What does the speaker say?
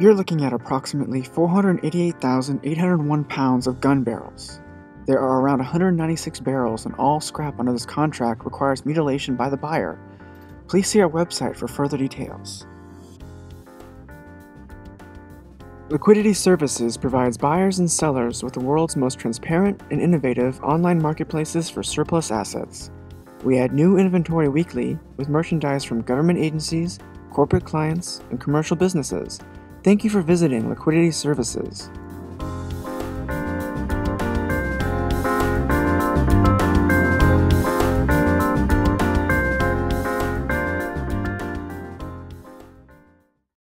You're looking at approximately 488,801 pounds of gun barrels. There are around 196 barrels and all scrap under this contract requires mutilation by the buyer. Please see our website for further details. Liquidity Services provides buyers and sellers with the world's most transparent and innovative online marketplaces for surplus assets. We add new inventory weekly with merchandise from government agencies, corporate clients, and commercial businesses. Thank you for visiting Liquidity Services.